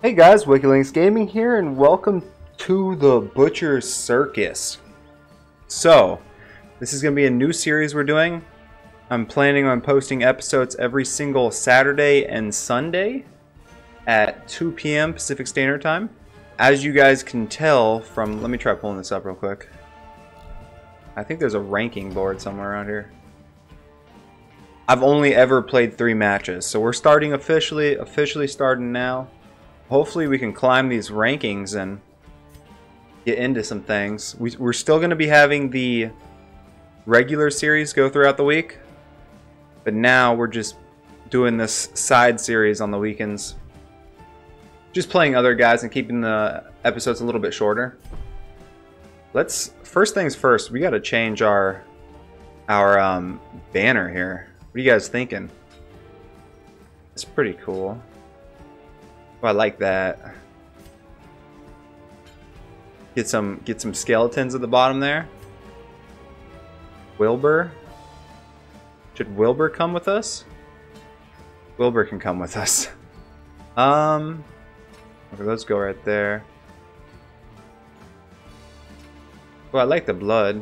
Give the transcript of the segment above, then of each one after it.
Hey guys, Wicked Lynx Gaming here, and welcome to the Butcher Circus. So, this is going to be a new series we're doing. I'm planning on posting episodes every single Saturday and Sunday at 2 p.m. Pacific Standard Time. As you guys can tell from, let me try pulling this up real quick. I think there's a ranking board somewhere around here. I've only ever played three matches, so we're starting officially, officially starting now hopefully we can climb these rankings and get into some things. We, are still going to be having the regular series go throughout the week, but now we're just doing this side series on the weekends. Just playing other guys and keeping the episodes a little bit shorter. Let's first things first. We got to change our our um, banner here. What are you guys thinking? It's pretty cool. Oh, I like that. Get some get some skeletons at the bottom there. Wilbur. Should Wilbur come with us? Wilbur can come with us. Um, okay, let's go right there. Oh, I like the blood.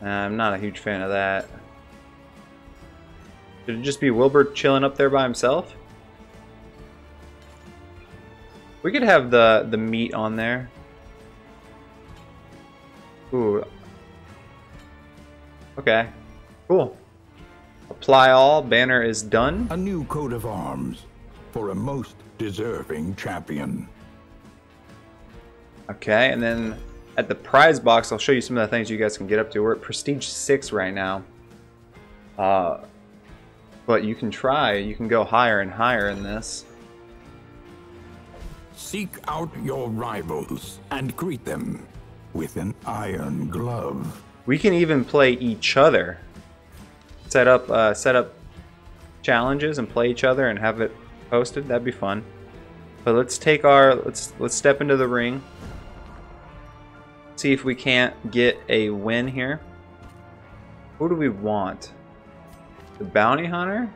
I'm not a huge fan of that. Should it just be Wilbur chilling up there by himself? We could have the, the meat on there. Ooh. Okay. Cool. Apply all. Banner is done. A new coat of arms for a most deserving champion. Okay, and then at the prize box, I'll show you some of the things you guys can get up to. We're at Prestige 6 right now. Uh, but you can try. You can go higher and higher in this. Seek out your rivals and greet them with an iron glove. We can even play each other. Set up, uh, set up challenges and play each other and have it posted. That'd be fun. But let's take our let's let's step into the ring. See if we can't get a win here. Who do we want? The bounty hunter?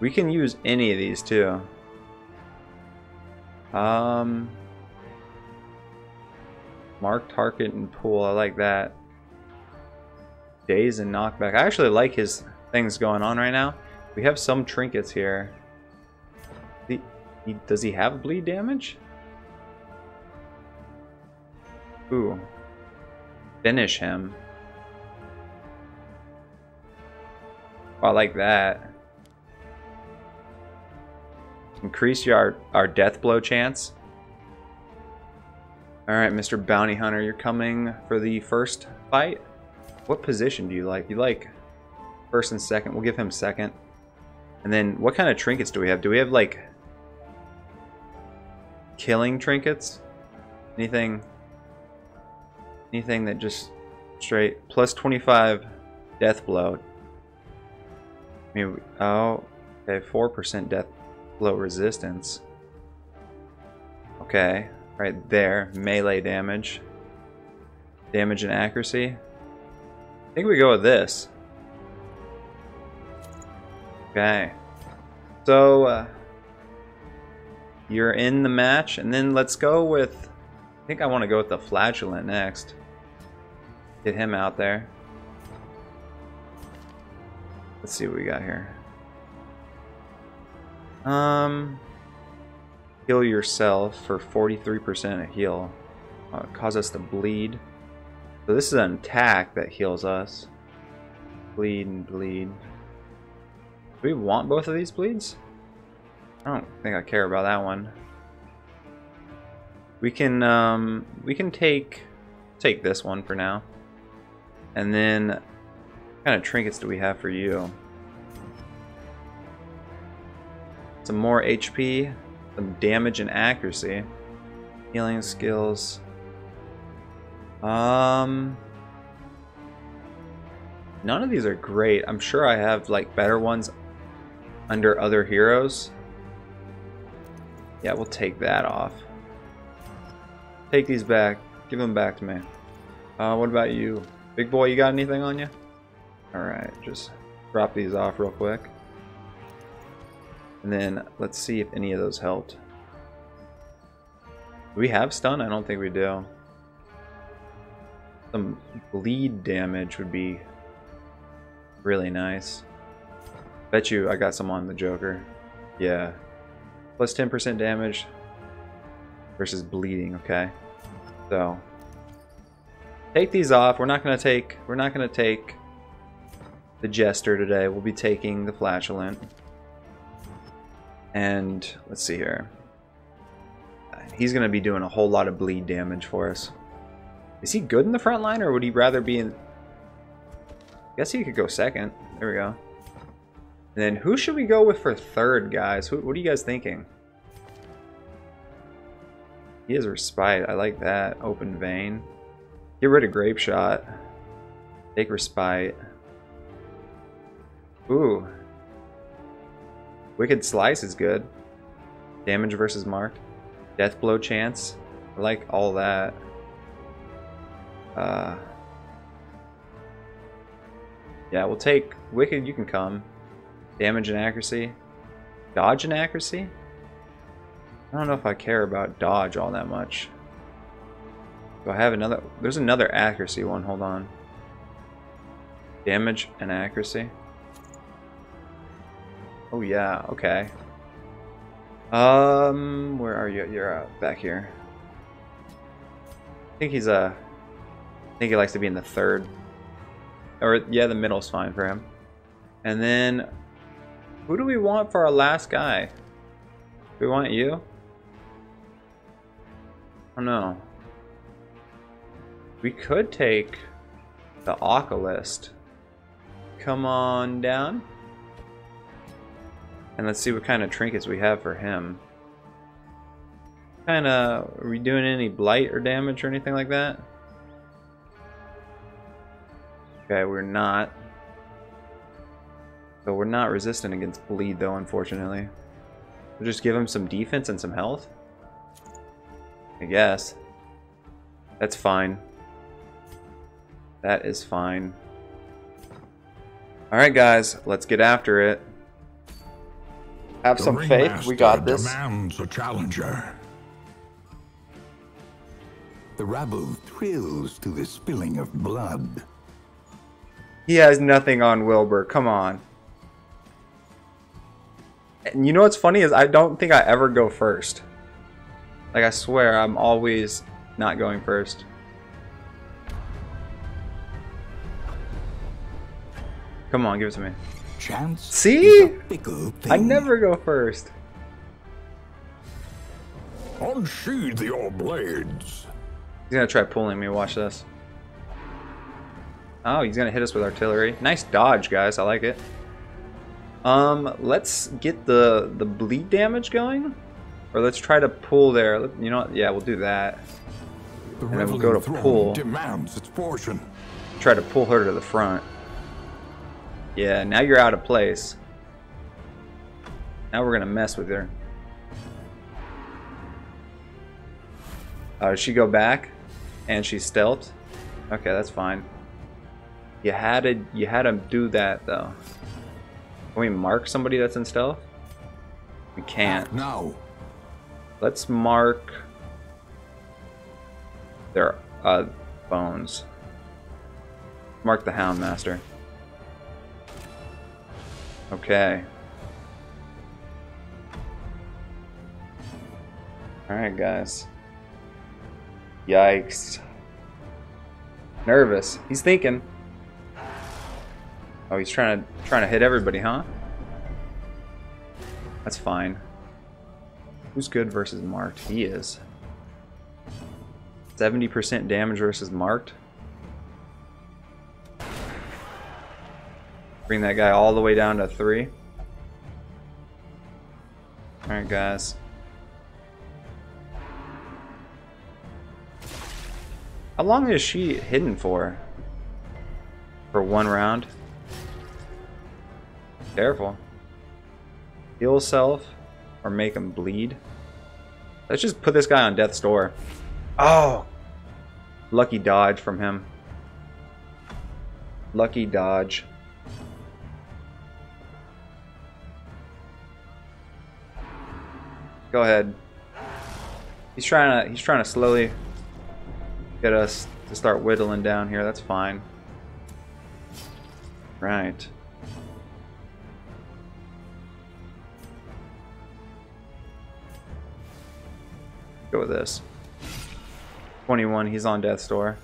We can use any of these too. Um, Mark, Target, and Pool. I like that. Daze and Knockback. I actually like his things going on right now. We have some trinkets here. he, does he have bleed damage? Ooh. Finish him. I like that. Increase your, our death blow chance. Alright, Mr. Bounty Hunter, you're coming for the first fight. What position do you like? You like first and second. We'll give him second. And then what kind of trinkets do we have? Do we have like killing trinkets? Anything anything that just straight plus 25 death blow mean, oh, okay, 4% death blow resistance. Okay, right there, melee damage. Damage and accuracy. I think we go with this. Okay. So, uh, you're in the match, and then let's go with, I think I want to go with the Flagellant next. Get him out there. Let's see what we got here. Um, heal yourself for 43% of heal. Uh, cause us to bleed. So this is an attack that heals us. Bleed and bleed. Do we want both of these bleeds? I don't think I care about that one. We can um, we can take take this one for now, and then kind of trinkets do we have for you? Some more HP, some damage and accuracy, healing skills. Um, none of these are great. I'm sure I have like better ones under other heroes. Yeah, we'll take that off. Take these back. Give them back to me. Uh, what about you? Big boy, you got anything on you? Alright, just drop these off real quick. And then let's see if any of those helped. Do we have stun? I don't think we do. Some bleed damage would be really nice. Bet you I got some on the Joker. Yeah. Plus 10% damage versus bleeding, okay. So take these off. We're not gonna take we're not gonna take the Jester today. We'll be taking the Flatulent. And let's see here. He's going to be doing a whole lot of bleed damage for us. Is he good in the front line or would he rather be in... I guess he could go second. There we go. And then who should we go with for third, guys? What are you guys thinking? He has Respite. I like that. Open Vein. Get rid of Grape Shot. Take Respite. Ooh. Wicked Slice is good. Damage versus marked. Death Blow chance. I like all that. Uh, yeah, we'll take Wicked, you can come. Damage and accuracy. Dodge and accuracy? I don't know if I care about dodge all that much. Do I have another? There's another accuracy one, hold on. Damage and accuracy. Oh yeah, okay. Um, where are you? You're uh, back here. I think he's. Uh, I think he likes to be in the third. Or yeah, the middle's fine for him. And then, who do we want for our last guy? We want you? I don't know. We could take the Occultist. Come on down. And let's see what kind of trinkets we have for him. Kind of, are we doing any blight or damage or anything like that? Okay, we're not. So we're not resistant against bleed though, unfortunately. We'll just give him some defense and some health? I guess. That's fine. That is fine. Alright guys, let's get after it. Have The some faith. We got this. demands a challenger. The rabble thrills to the spilling of blood. He has nothing on Wilbur. Come on. And you know what's funny is I don't think I ever go first. Like I swear I'm always not going first. Come on, give it to me. Chance See? is a fickle thing. I never go first. Unsheathe your blades. He's gonna try pulling me. Watch this. Oh, he's gonna hit us with artillery. Nice dodge, guys. I like it. Um, let's get the the bleed damage going, or let's try to pull there. You know, what? yeah, we'll do that. The then we'll go to pull. demands its portion. Try to pull her to the front. Yeah, now you're out of place. Now we're gonna mess with her. Oh, does she go back? And she stealthed? Okay, that's fine. You had to you had to do that though. Can we mark somebody that's in stealth? We can't. No. Let's mark their uh, bones. Mark the Houndmaster. Okay. Alright, guys. Yikes. Nervous. He's thinking. Oh, he's trying to trying to hit everybody, huh? That's fine. Who's good versus marked? He is. 70% damage versus marked. Bring that guy all the way down to 3. Alright, guys. How long is she hidden for? For one round? Careful. Heal self or make him bleed. Let's just put this guy on death's door. Oh! Lucky dodge from him. Lucky dodge. Go ahead. He's trying to he's trying to slowly get us to start whittling down here. That's fine. Right. Go with this. 21, he's on death's door.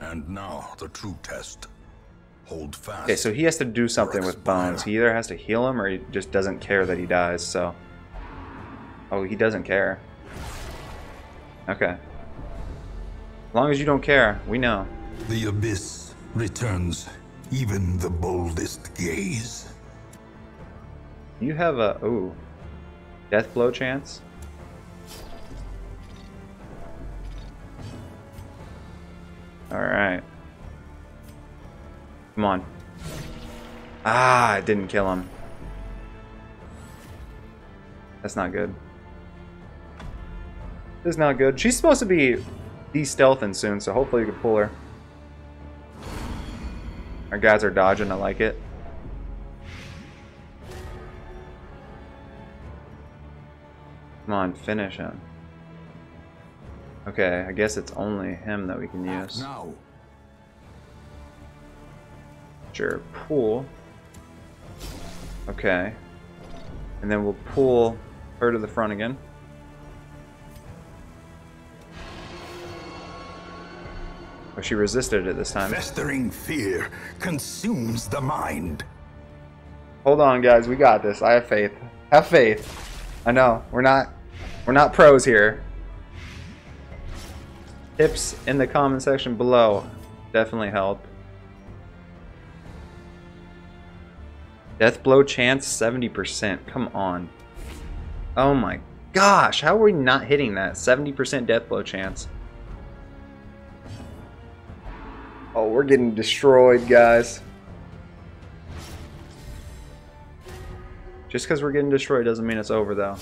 And now the true test. Hold fast. Okay, so he has to do something with Bones. He either has to heal him or he just doesn't care that he dies, so... Oh, he doesn't care. Okay. As long as you don't care, we know. The abyss returns even the boldest gaze. You have a... Ooh. Death blow chance? Alright. Come on. Ah, it didn't kill him. That's not good. This is not good. She's supposed to be de-stealthing soon, so hopefully you can pull her. Our guys are dodging, I like it. Come on, finish him. Okay, I guess it's only him that we can use. Now. Sure, pull. Okay. And then we'll pull her to the front again. She resisted it this time. Festering fear consumes the mind. Hold on, guys. We got this. I have faith. Have faith. I know. We're not we're not pros here. Tips in the comment section below definitely help. Death blow chance 70%. Come on. Oh my gosh, how are we not hitting that? 70% death blow chance. Oh, we're getting destroyed, guys. Just because we're getting destroyed doesn't mean it's over, though.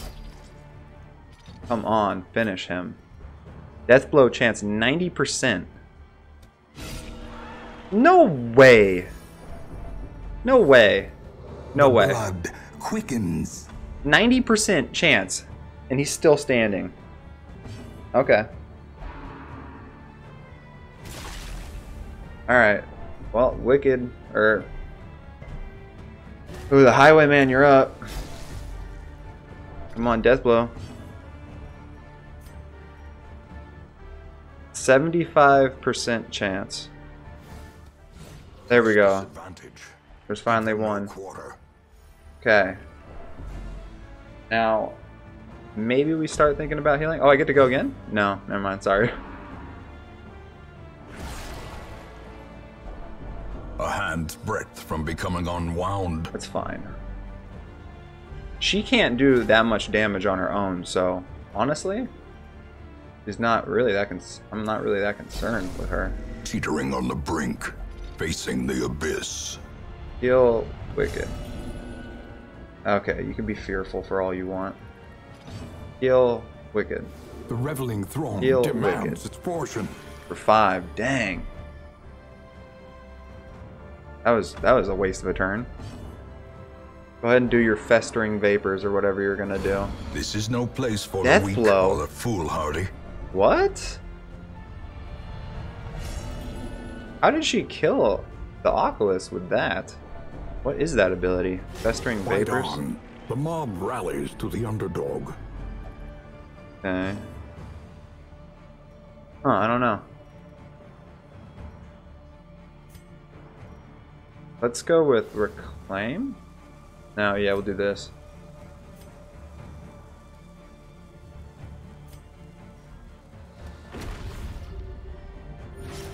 Come on, finish him. Death blow chance 90%. No way. No way. No way. Blood quickens. 90% chance. And he's still standing. Okay. Alright. Well, Wicked, or... Ooh, the Highwayman, you're up. Come on, Death Blow. 75% chance. There we go. Advantage. There's finally one. Quarter. Okay. Now, maybe we start thinking about healing. Oh, I get to go again? No, never mind. Sorry. A hand's breadth from becoming unwound. That's fine. She can't do that much damage on her own, so honestly, she's not really that. Cons I'm not really that concerned with her. Teetering on the brink. Facing the abyss. Heal wicked. Okay, you can be fearful for all you want. Heal wicked The reveling throng Heal demands wicked. its portion. for five. Dang. That was that was a waste of a turn. Go ahead and do your festering vapors or whatever you're gonna do. This is no place for Death the weak blow. or the foolhardy. What? How did she kill the Occultist with that? What is that ability? Festering vapors? on. The mob rallies to the underdog. Okay. Huh, I don't know. Let's go with reclaim? No, yeah, we'll do this.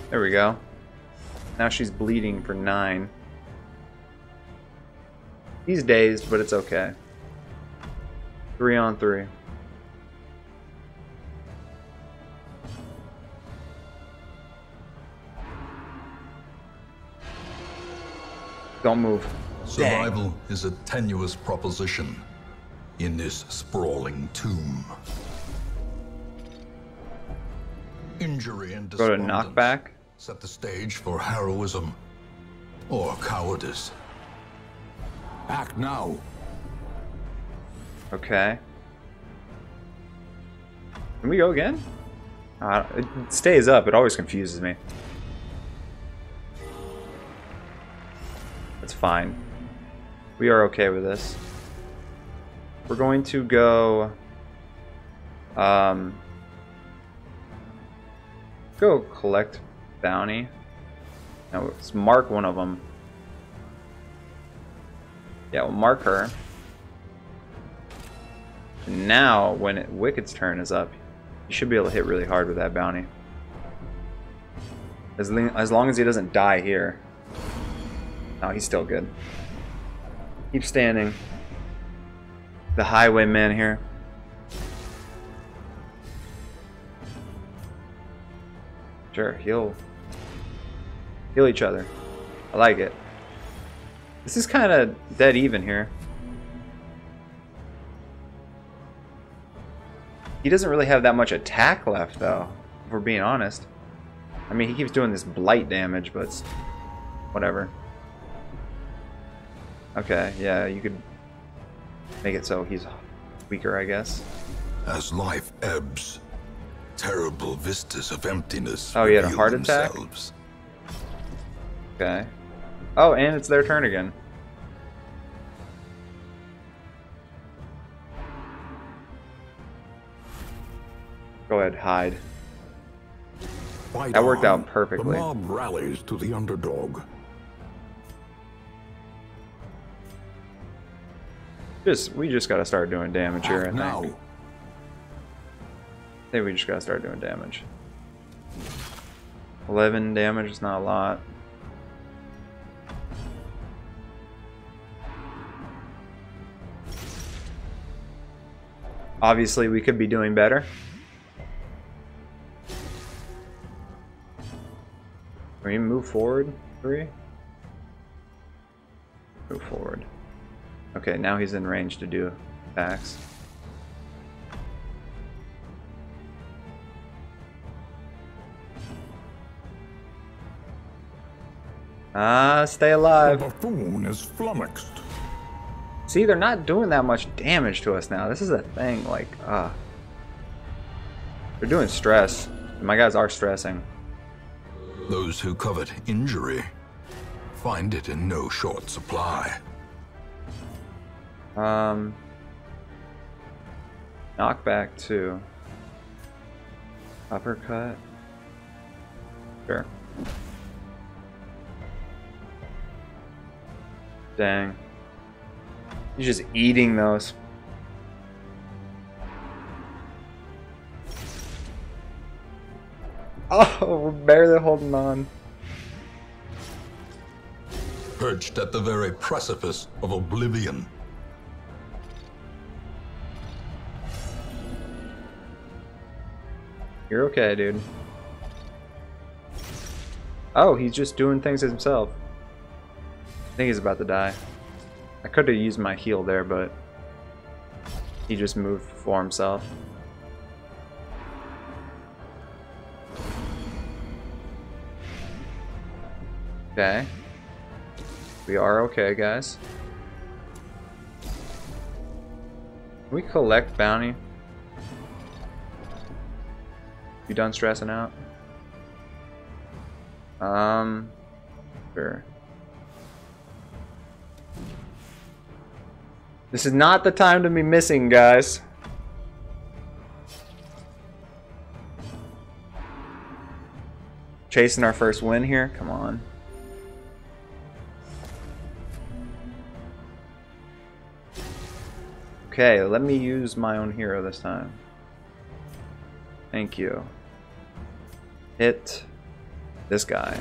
There we go. Now she's bleeding for nine. He's dazed, but it's okay. Three on three. Don't move. Survival is a tenuous proposition in this sprawling tomb. Injury and Go to knockback. set the stage for heroism or cowardice. Act now. Okay. Can we go again? Uh, it stays up. It always confuses me. That's fine. We are okay with this. We're going to go... Um, go collect bounty. Now let's mark one of them. Yeah, we'll mark her. And now, when it, Wicked's turn is up, you should be able to hit really hard with that bounty. As, as long as he doesn't die here. No, he's still good. Keep standing. The highwayman here. Sure, heal. Heal each other. I like it. This is kind of dead even here. He doesn't really have that much attack left, though, if we're being honest. I mean, he keeps doing this blight damage, but whatever. Okay, yeah, you could make it so he's weaker, I guess. As life ebbs, terrible vistas of emptiness oh, he had a heart themselves. attack? Okay. Oh, and it's their turn again. Go ahead, hide. Fight That worked on. out perfectly. The mob rallies to the underdog. Just we just gotta start doing damage here, I think. now. I think we just gotta start doing damage. 11 damage is not a lot. Obviously, we could be doing better. Can we move forward? Three? Move forward. Okay, now he's in range to do attacks. Ah, stay alive. The buffoon is flummoxed. See, they're not doing that much damage to us now. This is a thing, like, ah. They're doing stress. My guys are stressing. Those who covet injury find it in no short supply. Um, knockback two. Uppercut. Sure. Dang. He's just eating those. Oh, we're barely holding on. Perched at the very precipice of oblivion. You're okay, dude. Oh, he's just doing things himself. I think he's about to die. I could have used my heal there, but he just moved for himself. Okay. We are okay, guys. Can we collect bounty? You done stressing out? Um, sure. This is not the time to be missing, guys. Chasing our first win here? Come on. Okay, let me use my own hero this time. Thank you. Hit this guy.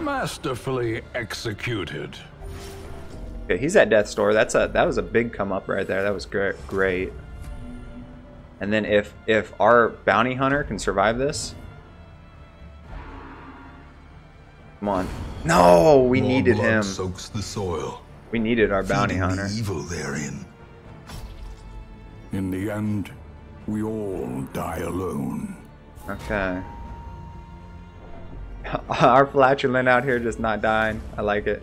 Masterfully executed. Okay, he's at death's door. That's a that was a big come up right there. That was great. Great. And then if if our bounty hunter can survive this, come on. No, we More needed him. soaks the soil, We needed our bounty hunter. the evil therein. In the end, we all die alone. Okay. our flatulent out here just not dying. I like it.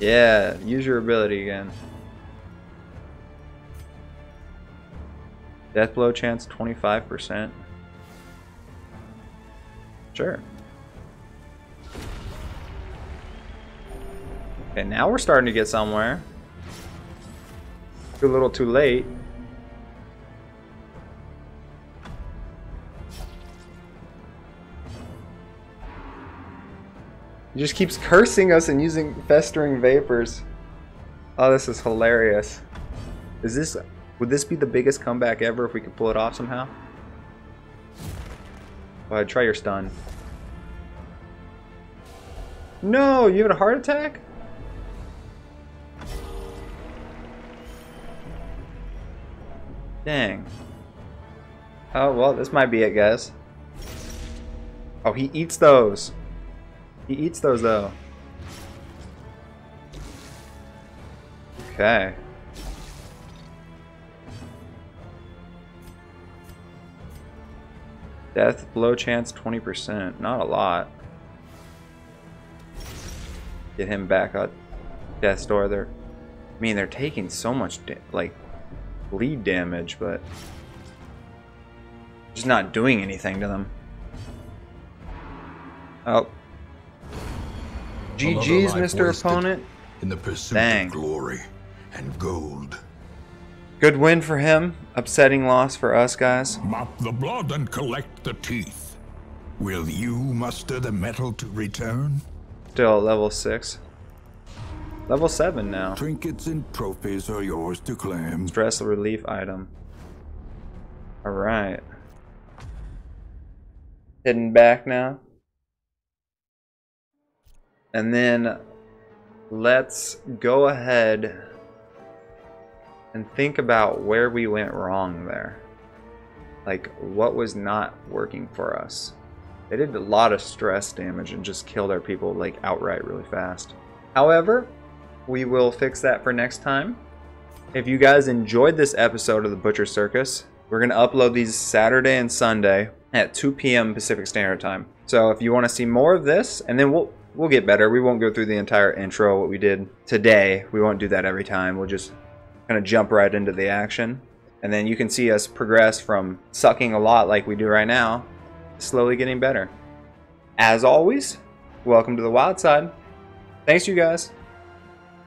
Yeah, use your ability again. Death blow chance 25%. Sure. Okay, now we're starting to get somewhere. Too little too late. He just keeps cursing us and using festering vapors. Oh, this is hilarious. Is this would this be the biggest comeback ever if we could pull it off somehow? Ahead, try your stun. No, you had a heart attack? Dang. Oh, well, this might be it, guys. Oh, he eats those. He eats those, though. Okay. Death blow chance 20%. Not a lot. Get him back up. death's door. They're, I mean, they're taking so much, like, bleed damage, but just not doing anything to them. Oh. GG's, Mr. Opponent. In the pursuit Dang. of glory and gold. Good win for him. Upsetting loss for us, guys. Mop the blood and collect the teeth. Will you muster the mettle to return? Still at level 6. Level 7 now. Trinkets and trophies are yours to claim. Stress relief item. Alright. Heading back now. And then let's go ahead and think about where we went wrong there. Like, what was not working for us. They did a lot of stress damage and just killed our people, like, outright really fast. However, we will fix that for next time. If you guys enjoyed this episode of the Butcher Circus, we're going to upload these Saturday and Sunday at 2 p.m. Pacific Standard Time. So if you want to see more of this, and then we'll we'll get better. We won't go through the entire intro what we did today. We won't do that every time. We'll just kind of jump right into the action. And then you can see us progress from sucking a lot like we do right now, slowly getting better. As always, welcome to the wild side. Thanks you guys.